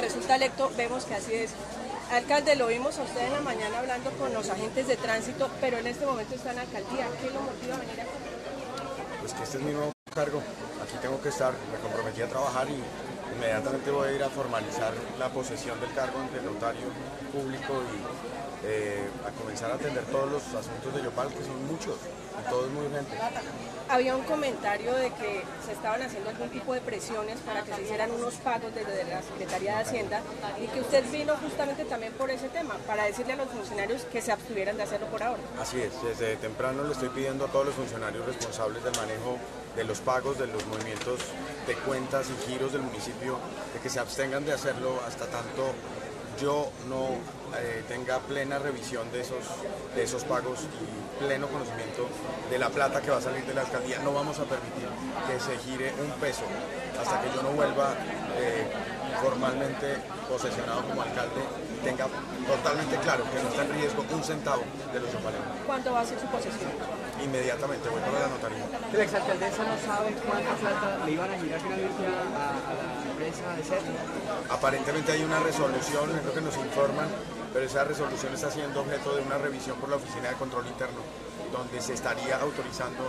resulta electo, vemos que así es. Alcalde, lo vimos a usted en la mañana hablando con los agentes de tránsito, pero en este momento está en alcaldía. ¿Qué lo motiva a venir acá? Pues que este es mi nuevo cargo. Aquí tengo que estar. Me comprometí a trabajar y inmediatamente voy a ir a formalizar la posesión del cargo ante notario público y eh, a comenzar a atender todos los asuntos de Yopal, que son muchos y todos muy urgentes. Había un comentario de que se estaban haciendo algún tipo de presiones para que se hicieran unos pagos desde la Secretaría de Hacienda y que usted vino justamente también por ese tema, para decirle a los funcionarios que se abstuvieran de hacerlo por ahora. Así es, desde temprano le estoy pidiendo a todos los funcionarios responsables del manejo de los pagos, de los movimientos de cuentas y giros del municipio, de que se abstengan de hacerlo hasta tanto yo no eh, tenga plena revisión de esos, de esos pagos y pleno conocimiento de la plata que va a salir de la alcaldía, no vamos a permitir que se gire un peso hasta que yo no vuelva eh, formalmente posesionado como alcalde tenga totalmente claro que no está en riesgo un centavo de los chapaleños. ¿Cuánto va a ser su posesión? Inmediatamente, voy para la notaría. La exalcaldesa no sabe cuánta plata le iban a girar finalmente a, a la empresa de CERN. Aparentemente hay una resolución, es lo que nos informan, pero esa resolución está siendo objeto de una revisión por la Oficina de Control Interno, donde se estaría autorizando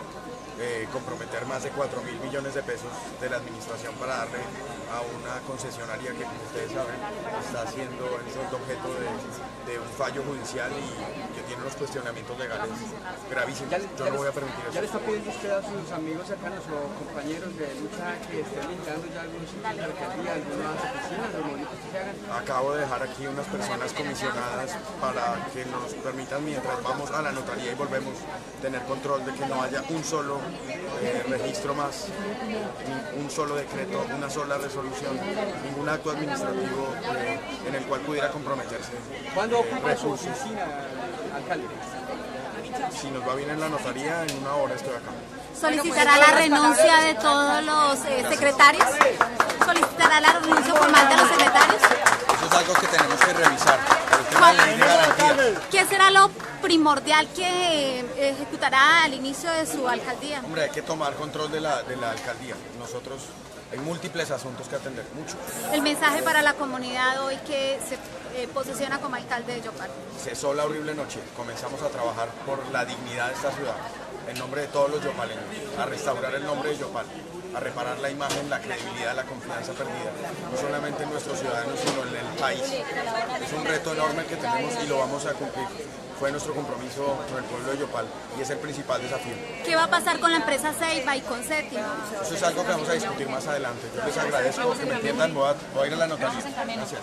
eh, comprometer más de 4 mil millones de pesos de la administración para darle a una concesionaria que, como ustedes saben, está siendo objeto de, un fallo judicial y que tiene unos cuestionamientos legales gravísimos. Yo no voy a permitir eso. ¿Ya le está pidiendo usted a sus amigos cercanos o compañeros de lucha que estén limitando ya algunos sitios de alcaldía, algunas oficinas, que se hagan? Acabo de dejar aquí unas personas para que nos permitan, mientras vamos a la notaría y volvemos, tener control de que no haya un solo eh, registro más, un solo decreto, una sola resolución, ningún acto administrativo eh, en el cual pudiera comprometerse. ¿Cuándo ocupa su oficina, alcalde? Si nos va bien en la notaría, en una hora estoy acá. ¿Solicitará la renuncia de todos los eh, secretarios? ¿Solicitará la renuncia formal de los secretarios? Eso es algo que tenemos que revisar. ¿Qué será lo primordial que ejecutará al inicio de su alcaldía? Hombre, hay que tomar control de la, de la alcaldía. Nosotros hay múltiples asuntos que atender, mucho. El mensaje para la comunidad hoy que se eh, posesiona como alcalde de Yopal. Cesó la horrible noche, comenzamos a trabajar por la dignidad de esta ciudad, en nombre de todos los yopaleños, a restaurar el nombre de Yopal, a reparar la imagen, la credibilidad, la confianza perdida, no solamente en nuestros ciudadanos, sino en el país. Es un reto enorme que tenemos y lo vamos a cumplir. Fue nuestro compromiso con el pueblo de Yopal y es el principal desafío. ¿Qué va a pasar con la empresa Ceiba y con Séptima? Eso es algo que vamos a discutir más adelante. Yo les agradezco que me entiendan, voy a, voy a ir a la notaría. Gracias.